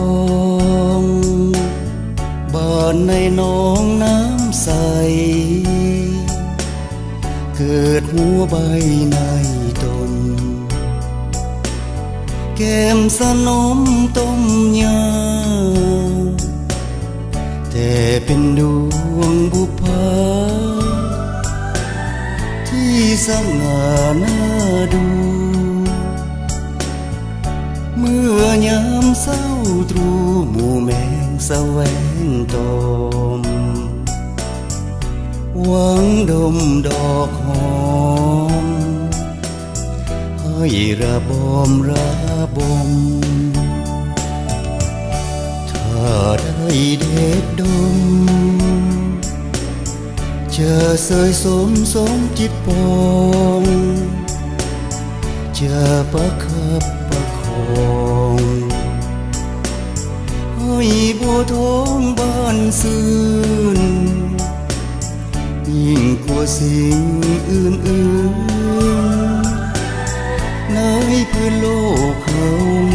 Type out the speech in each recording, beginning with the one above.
ดอกบัวทองบานในหนองน้ำใส เกิดหัวใบในตน แก้มสนมต้มยา แต่เป็นดวงบุพาที่สง่าหน้าดู ตรูหมู่แมงสแสวงตอมหวังดมดอกหอมให้ระบอมระบมถ้าได้เด็ดดมจะเสยสมสมจิตปองจะประคับประคอง đôi búa thôm ban sơn nhìn của sinh ươn ươn nơi phương lô không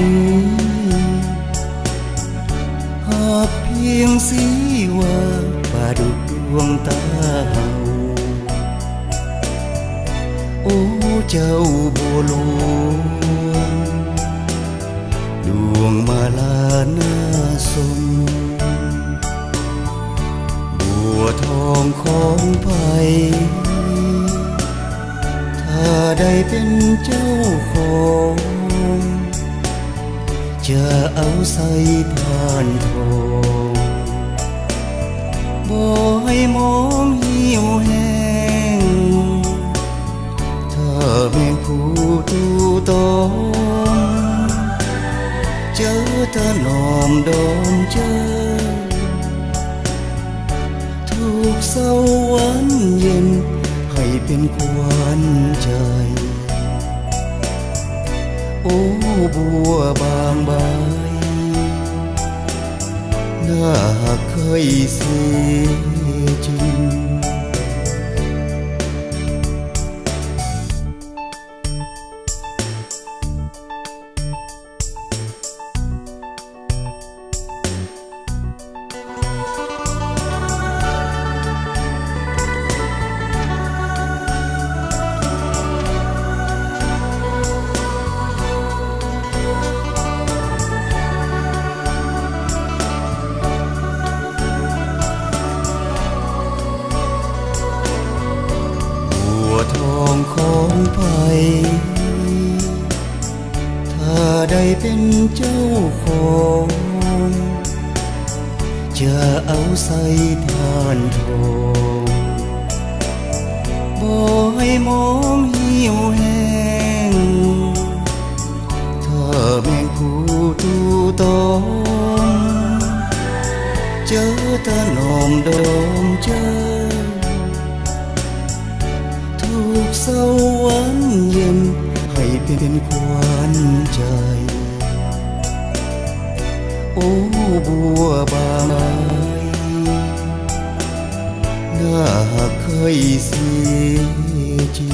hợp hiên xí hoa và đục đuông ta hầu. Ô, châu bồ lô. ดวงมาลาหน้าสม บัวทองของไผ่ถ้าได้เป็นเจ้าของจะเอาใส่ผ่านทองบ่ให้มองหี่ยวแห้ง โอ้บัวบางใบน่าเคยเสียจริง ถ้าได้เป็นเจ้าของ จะเอาใส่ผ่านทองบ่ให้มองเหี่ยวแห้ง ถ้าแม่งผู้ตูตองเจอตะนอมดอมเจอ ทุกเศร้าวันเย็น tên quan trời. Ô bùa bà mai nở khơi xì chim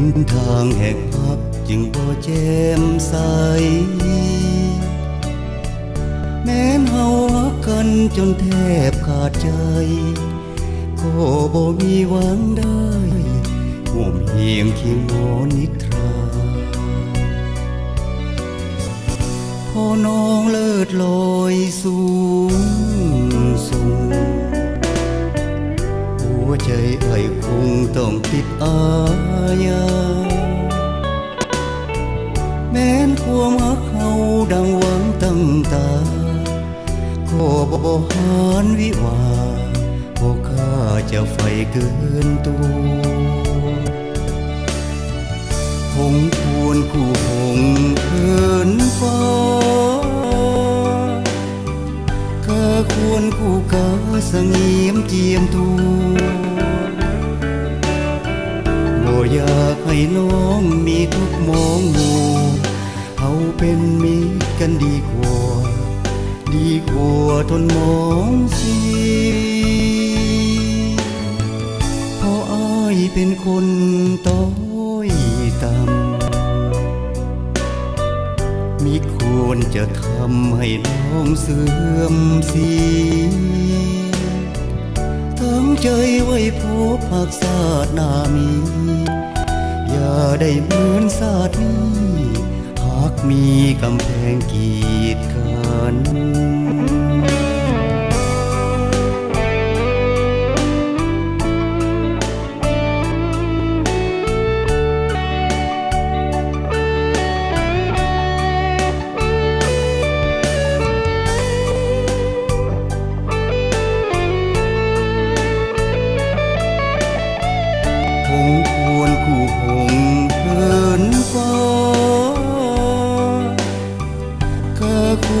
นทางแหกพับจึงบ่แจ่มใส แม้นเฮาฮักกันจนแทบขาดใจก็บ่มีหวังได้ห่วมเฮียงเคียงหมอนิทราพอน้องเลิศลอยสู่ anya men khuom ác hau đang wang tăng ta ko bo hán vĩ hòa, ko ca cha phải cơn tu. Hồng cuồn cụ hồng ơn phó cơ cuồn cụ cơ sang nghiêm chiêm thu. อินฟ้าก็ควรคู่กาสงเงียมเจียมตัวบ่อยากให้น้องมีทุกมองมัวเอาเป็นมิตรกันดีกว่า ดีกว่าทนมองสีเพราะอายเป็นคนต้อยต่ำมิควรจะทำให้น้องเสื่อมเสีย ใจไว้พบภากศาสตร์นามี อย่าได้เหมือนศาสตร์นี้หากมีกำแพงกีดกัน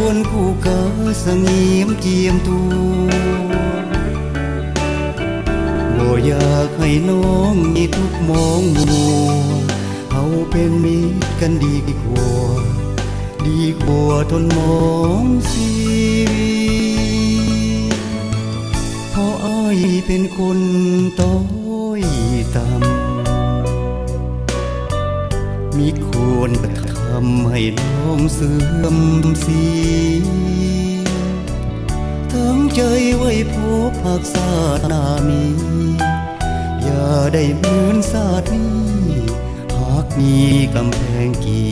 วรคู่กาสงเงียมเจียมตัวบ่อยากให้น้องมีทุกมองมัวเอาเป็นมิตรกันดีกว่าดีกว่าทนมองชีเพราะอ้ายเป็นคนต้อยต่ำำให้น้องเสื่อมเสียทั้งใจไว้พบภากศาสตร์นามี อย่าได้เหมือนศาสนี้หากมีกำแพงกี